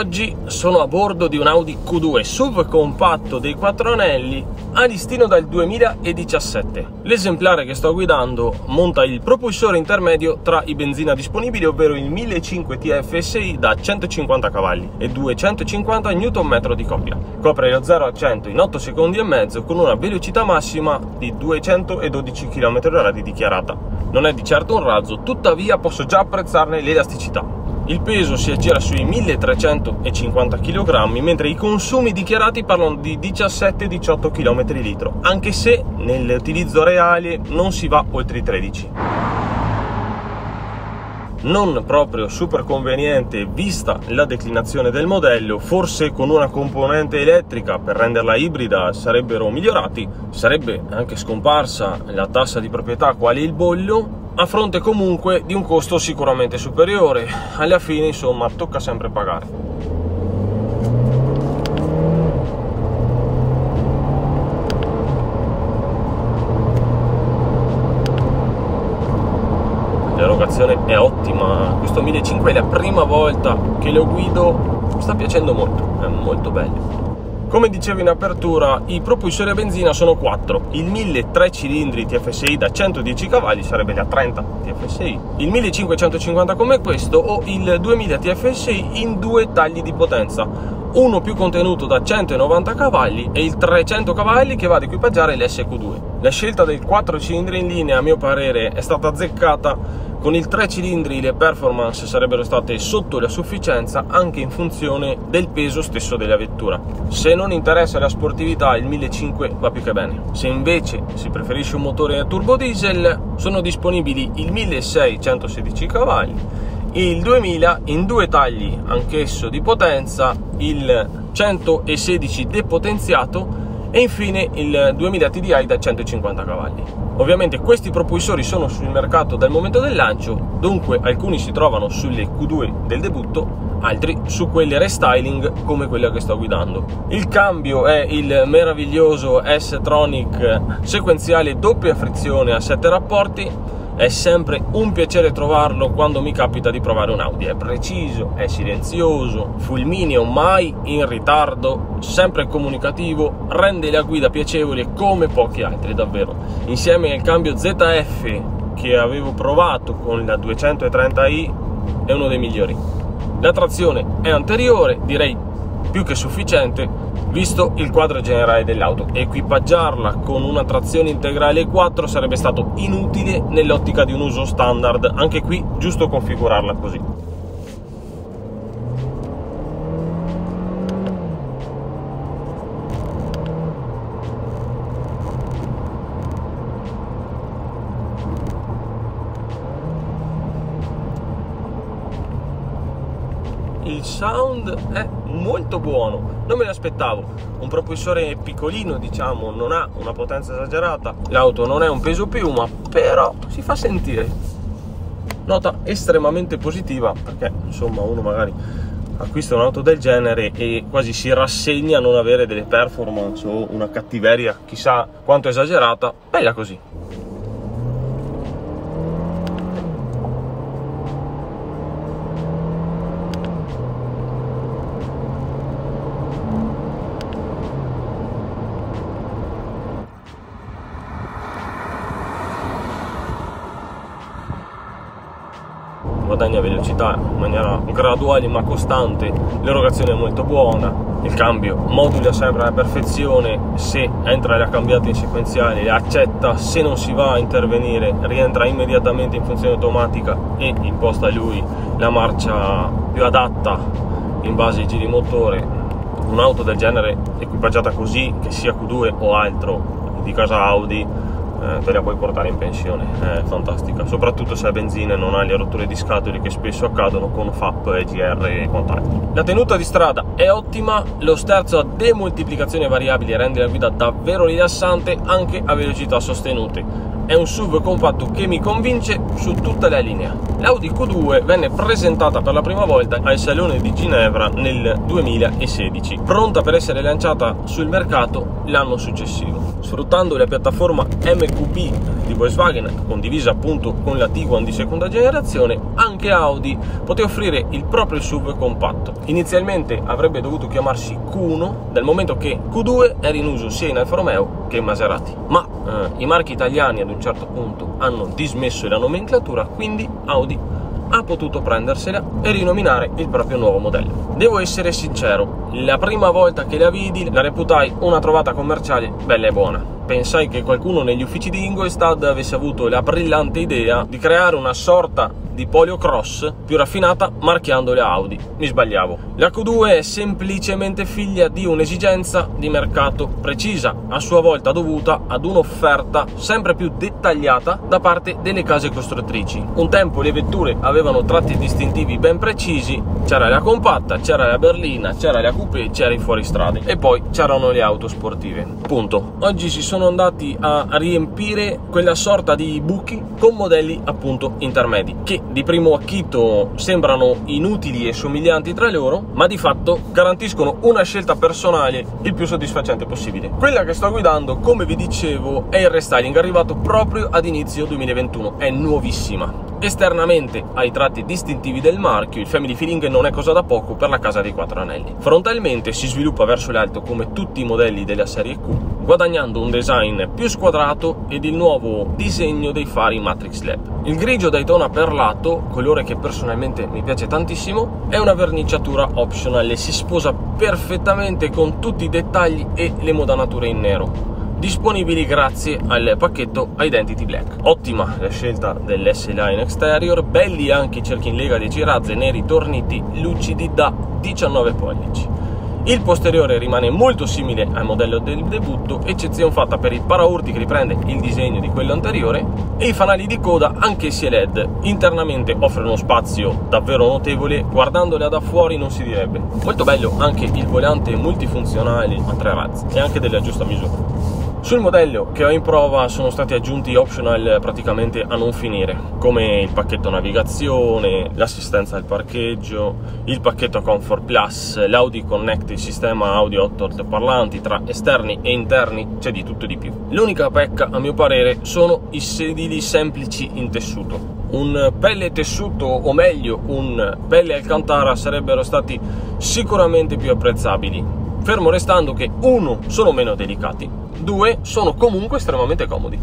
Oggi sono a bordo di un Audi Q2 SUV compatto dei quattro anelli a listino dal 2017. L'esemplare che sto guidando monta il propulsore intermedio tra i benzina disponibili, ovvero il 1500 TFSI da 150 cavalli e 250 Nm di coppia. Copre lo 0 a 100 in 8 secondi e mezzo con una velocità massima di 212 km/h di dichiarata. Non è di certo un razzo, tuttavia posso già apprezzarne l'elasticità. Il peso si aggira sui 1350 kg, mentre i consumi dichiarati parlano di 17-18 km litro, anche se nell'utilizzo reale non si va oltre i 13 non proprio super conveniente vista la declinazione del modello, forse con una componente elettrica per renderla ibrida sarebbero migliorati, sarebbe anche scomparsa la tassa di proprietà quale il bollo, a fronte comunque di un costo sicuramente superiore. Alla fine, insomma, tocca sempre pagare. L'erogazione è ottima, questo 1500 è la prima volta che lo guido, mi sta piacendo molto, è molto bello. Come dicevo in apertura, i propulsori a benzina sono 4. Il 1000 3 cilindri TFSI da 110 cavalli sarebbe da 30 TFSI, il 1550 come questo o il 2000 TFSI in due tagli di potenza, uno più contenuto da 190 cavalli e il 300 cavalli che va ad equipaggiare l'SQ2. La scelta del 4 cilindri in linea a mio parere è stata azzeccata con il 3 cilindri le performance sarebbero state sotto la sufficienza anche in funzione del peso stesso della vettura. Se non interessa la sportività il 1500 va più che bene. Se invece si preferisce un motore a turbo diesel sono disponibili il 1616 cavalli e il 2000 in due tagli anch'esso di potenza, il 116 depotenziato e infine il 2000 TDI da 150 cavalli. Ovviamente questi propulsori sono sul mercato dal momento del lancio, dunque alcuni si trovano sulle Q2 del debutto, altri su quelle restyling come quella che sto guidando. Il cambio è il meraviglioso S-Tronic sequenziale doppia frizione a 7 rapporti è sempre un piacere trovarlo quando mi capita di provare un Audi. È preciso, è silenzioso, fulmineo, mai in ritardo, sempre comunicativo, rende la guida piacevole come pochi altri, davvero. Insieme al cambio ZF che avevo provato con la 230i è uno dei migliori. La trazione è anteriore, direi più che sufficiente, visto il quadro generale dell'auto. Equipaggiarla con una trazione integrale 4 sarebbe stato inutile nell'ottica di un uso standard, anche qui giusto configurarla così. il sound è molto buono. Non me l'aspettavo. Un propulsore piccolino diciamo non ha una potenza esagerata l'auto non è un peso piuma però si fa sentire. Nota estremamente positiva perché insomma uno magari acquista un'auto del genere e quasi si rassegna a non avere delle performance o una cattiveria chissà quanto esagerata bella così guadagna velocità in maniera graduale ma costante, l'erogazione è molto buona, il cambio modula sempre alla perfezione, se entra la cambiata in sequenziale la accetta, se non si va a intervenire rientra immediatamente in funzione automatica e imposta lui la marcia più adatta in base ai giri motore. Un'auto del genere equipaggiata così, che sia Q2 o altro di casa Audi, eh, te la puoi portare in pensione, è fantastica, soprattutto se a benzina non hai le rotture di scatole che spesso accadono con FAP, EGR e quant'altro. La tenuta di strada è ottima, lo sterzo a demoltiplicazione variabile rende la guida davvero rilassante anche a velocità sostenute. È un SUV compatto che mi convince su tutta la linea. L'Audi Q2 venne presentata per la prima volta al Salone di Ginevra nel 2016, pronta per essere lanciata sul mercato l'anno successivo. Sfruttando la piattaforma MQB di Volkswagen, condivisa appunto con la Tiguan di seconda generazione, anche Audi poté offrire il proprio SUV compatto. Inizialmente avrebbe dovuto chiamarsi Q1, dal momento che Q2 era in uso sia in Alfa Romeo che in Maserati. Ma eh, i marchi italiani ad un certo punto hanno dismesso la nomenclatura, quindi Audi ha potuto prendersela e rinominare il proprio nuovo modello. Devo essere sincero, la prima volta che la vidi la reputai una trovata commerciale bella e buona. Pensai che qualcuno negli uffici di Ingolstad avesse avuto la brillante idea di creare una sorta di Polio Cross più raffinata marchiando le Audi. Mi sbagliavo. La Q2 è semplicemente figlia di un'esigenza di mercato precisa, a sua volta dovuta ad un'offerta sempre più dettagliata da parte delle case costruttrici. Un tempo le vetture avevano tratti distintivi ben precisi, c'era la compatta, c'era la berlina, c'era la coupé, c'era i fuoristrade e poi c'erano le auto sportive. Punto. Oggi si sono andati a riempire quella sorta di buchi con modelli appunto intermedi che di primo acchito sembrano inutili e somiglianti tra loro, ma di fatto garantiscono una scelta personale il più soddisfacente possibile. Quella che sto guidando, come vi dicevo, è il restyling arrivato proprio ad inizio 2021, è nuovissima. Esternamente ha i tratti distintivi del marchio, il family feeling non è cosa da poco per la casa dei quattro anelli. Frontalmente si sviluppa verso l'alto come tutti i modelli della serie Q, guadagnando un design più squadrato ed il nuovo disegno dei fari Matrix Lab. Il grigio Daytona perlato, colore che personalmente mi piace tantissimo, è una verniciatura optional e si sposa perfettamente con tutti i dettagli e le modanature in nero disponibili grazie al pacchetto Identity Black. Ottima la scelta dell'S-Line Exterior, belli anche i cerchi in lega dei girazze neri torniti lucidi da 19 pollici. Il posteriore rimane molto simile al modello del debutto, eccezione fatta per il paraurti che riprende il disegno di quello anteriore e i fanali di coda anch'essi LED. Internamente offre uno spazio davvero notevole, guardandole da fuori non si direbbe. Molto bello anche il volante multifunzionale a tre razzi e anche della giusta misura. Sul modello che ho in prova sono stati aggiunti optional praticamente a non finire, come il pacchetto navigazione, l'assistenza al parcheggio, il pacchetto Comfort Plus, l'Audi Connect, il sistema audio 8 altoparlanti tra esterni e interni, c'è di tutto e di più. L'unica pecca, a mio parere, sono i sedili semplici in tessuto. Un pelle tessuto, o meglio, un pelle alcantara sarebbero stati sicuramente più apprezzabili, fermo restando che uno sono meno delicati due sono comunque estremamente comodi.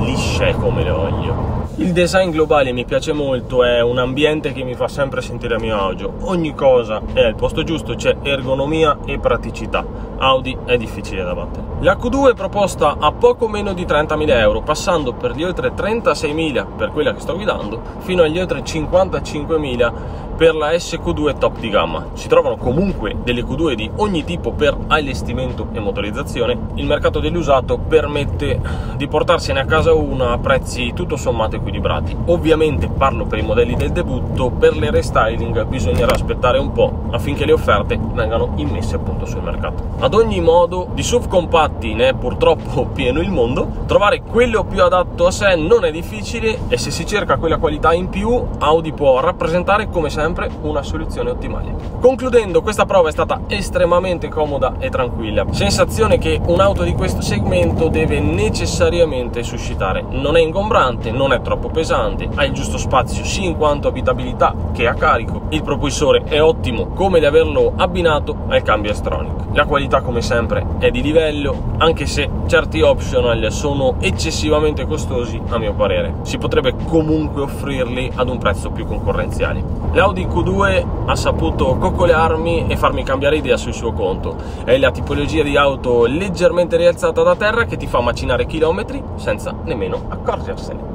Lisce come le voglio. Il design globale mi piace molto, è un ambiente che mi fa sempre sentire a mio agio. Ogni cosa è al posto giusto, c'è ergonomia e praticità. Audi è difficile da battere. La Q2 è proposta a poco meno di 30.000 euro, passando per gli oltre 36.000 per quella che sto guidando, fino agli oltre 55.000 per la SQ2 top di gamma. Si trovano comunque delle Q2 di ogni tipo per allestimento e motorizzazione. Il mercato dell'usato permette di portarsene a casa una a prezzi tutto sommato equilibrati. Ovviamente parlo per i modelli del debutto, per le restyling bisognerà aspettare un po' affinché le offerte vengano immesse appunto sul mercato. Ad ogni modo, di SUV compatti ne è purtroppo pieno il mondo, trovare quello più adatto a sé non è difficile e se si cerca quella qualità in più, Audi può rappresentare come sempre una soluzione ottimale. Concludendo, questa prova è stata estremamente comoda e tranquilla, sensazione che un'auto di questo segmento deve necessariamente suscitare. Non è ingombrante, non è troppo pesante, ha il giusto spazio sia in quanto abitabilità che a carico, il propulsore è ottimo come di averlo abbinato al cambio estronico. La qualità come sempre è di livello, anche se certi optional sono eccessivamente costosi a mio parere. Si potrebbe comunque offrirli ad un prezzo più concorrenziale. L'Audi Q2 ha saputo coccolearmi e farmi cambiare idea sul suo conto. È la tipologia di auto leggermente rialzata da terra che ti fa macinare chilometri senza nemmeno accorgersene.